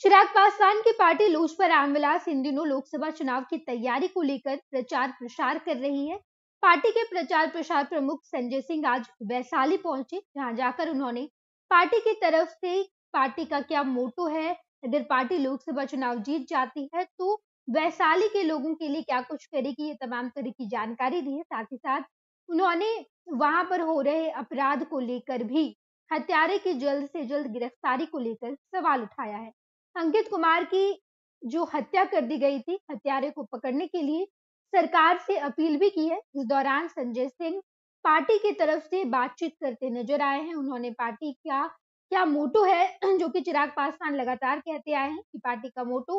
चिराग पासवान की पार्टी लोजपा रामविलास इन दिनों लोकसभा चुनाव की तैयारी को लेकर प्रचार प्रसार कर रही है। पार्टी के प्रचार प्रसार प्रमुख संजय सिंह आज वैशाली पहुँचे, जहाँ जाकर उन्होंने पार्टी की तरफ़ से पार्टी का क्या मोटो है? अगर पार्टी लोकसभा चुनाव जीत जाती है तो वैशाली के लोगों के लिए क्या कुछ करेगी? ये तमाम तरह की जानकारी दी है। साथ ही साथ उन्होंने वहाँ पर हो रहे अपराध को लेकर भी हत्यारे की जल्द से जल्द गिरफ्तारी को लेकर सवाल उठाया है। अंकित कुमार की जो हत्या कर दी गई थी हत्यारे को पकड़ने के लिए सरकार से अपील भी की है। इस दौरान संजय सिंह पार्टी की तरफ़ से बातचीत करते नज़र आए हैं। उन्होंने पार्टी का क्या मोटो है, जो कि चिराग पासवान लगातार कहते आए हैं कि पार्टी का motto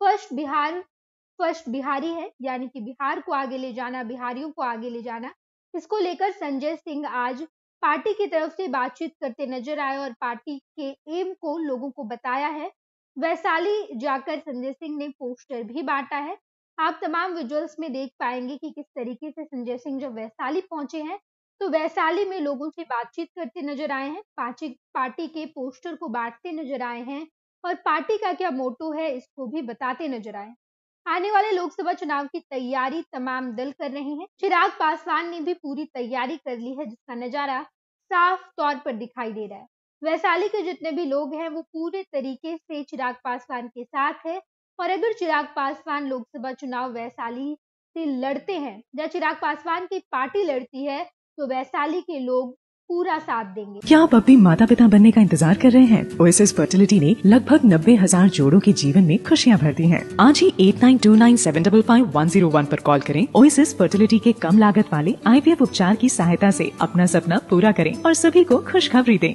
first Bihar, first Bihari है, यानी कि बिहार को आगे ले जाना, बिहारियों को आगे ले जाना। इसको लेकर संजय सिंह आज पार्टी की तरफ़ से बातचीत करते नज़र आए और पार्टी के एम को, लोगों को बताया है वैशाली जाकर संजय सिंह ने पोस्टर भी बांटा है। आप तमाम विजुअल्स में देख पाएँगे कि किस तरीके से संजय सिंह जब वैशाली पहुँचे हैं तो वैशाली में लोगों से बातचीत करते नज़र आए हैं पार्टी के पोस्टर को बांटते नज़र आए हैं और पार्टी का क्या मोटो है इसको भी बताते नज़र आए आने वाले लोकसभा चुनाव की तैयारी तमाम दल कर रहे हैं। चिराग पासवान ने भी पूरी तैयारी कर ली है जिसका नज़ारा साफ़ तौर पर दिखाई दे रहा है। वैशाली के जितने भी लोग हैं, वो पूरे तरीके से चिराग पासवान के साथ है और अगर चिराग पासवान लोकसभा चुनाव वैशाली से लड़ते हैं या चिराग पासवान की पार्टी लड़ती है तो वैशाली के लोग पूरा साथ देंगे। क्या आप अपनी माता पिता बनने का इंतज़ार कर रहे हैं? ओएसएस फर्टिलिटी ने लगभग नब्बे हज़ार जोड़ो के जीवन में खुशियाँ भरती हैं। आज ही eight nine two nine seven double five one zero one आरोप कॉल करें। ओएसएस फर्टिलिटी के कम लागत वाले आईवीएफ उपचार की सहायता ऐसी अपना सपना पूरा करें और सभी को खुशखबरी दें।